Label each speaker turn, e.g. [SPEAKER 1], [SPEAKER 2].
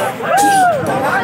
[SPEAKER 1] きっと